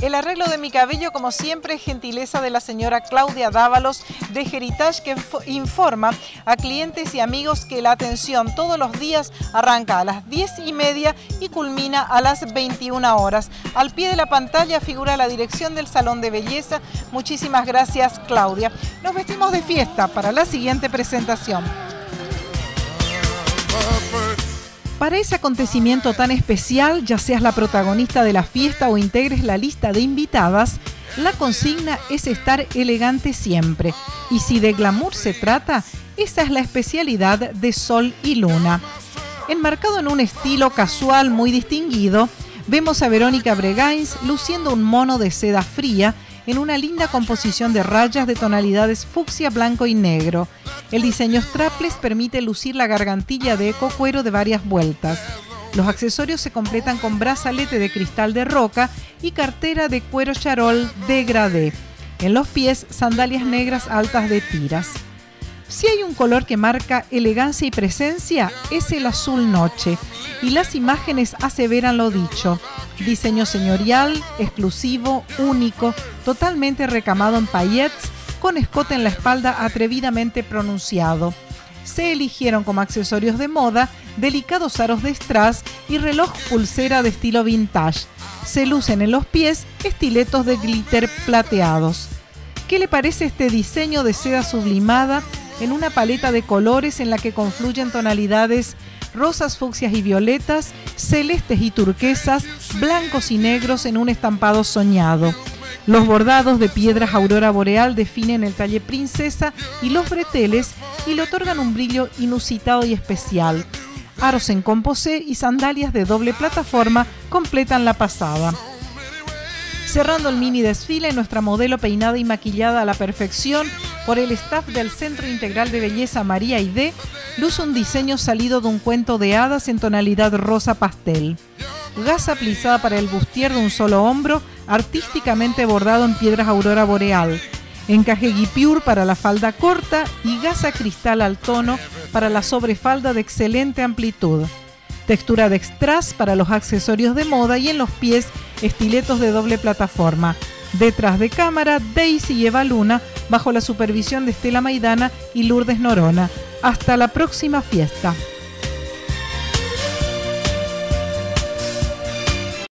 El arreglo de mi cabello, como siempre, gentileza de la señora Claudia Dávalos de Heritage, que informa a clientes y amigos que la atención todos los días arranca a las 10 y media y culmina a las 21 horas. Al pie de la pantalla figura la dirección del salón de belleza. Muchísimas gracias, Claudia. Nos vestimos de fiesta para la siguiente presentación. Para ese acontecimiento tan especial, ya seas la protagonista de la fiesta o integres la lista de invitadas, la consigna es estar elegante siempre. Y si de glamour se trata, esa es la especialidad de Sol y Luna. Enmarcado en un estilo casual muy distinguido, vemos a Verónica Bregains luciendo un mono de seda fría en una linda composición de rayas de tonalidades fucsia, blanco y negro. El diseño strapless permite lucir la gargantilla de eco cuero de varias vueltas. Los accesorios se completan con brazalete de cristal de roca y cartera de cuero charol degradé. En los pies, sandalias negras altas de tiras. Si hay un color que marca elegancia y presencia, es el azul noche, y las imágenes aseveran lo dicho. Diseño señorial, exclusivo, único, totalmente recamado en paillettes, con escote en la espalda atrevidamente pronunciado. Se eligieron como accesorios de moda delicados aros de strass y reloj pulsera de estilo vintage. Se lucen en los pies estiletos de glitter plateados. ¿Qué le parece este diseño de seda sublimada en una paleta de colores en la que confluyen tonalidades rosas, fucsias y violetas, celestes y turquesas, blancos y negros en un estampado soñado. Los bordados de piedras aurora boreal definen el talle princesa y los breteles y le otorgan un brillo inusitado y especial. Aros en composé y sandalias de doble plataforma completan la pasada. Cerrando el mini desfile, nuestra modelo peinada y maquillada a la perfección por el staff del Centro Integral de Belleza María ID, luce un diseño salido de un cuento de hadas en tonalidad rosa pastel. Gasa plisada para el bustier de un solo hombro, artísticamente bordado en piedras aurora boreal. Encaje guipure para la falda corta y gasa cristal al tono para la sobrefalda de excelente amplitud textura de extras para los accesorios de moda y en los pies estiletos de doble plataforma. Detrás de cámara, Daisy y Eva Luna, bajo la supervisión de Estela Maidana y Lourdes Norona. Hasta la próxima fiesta.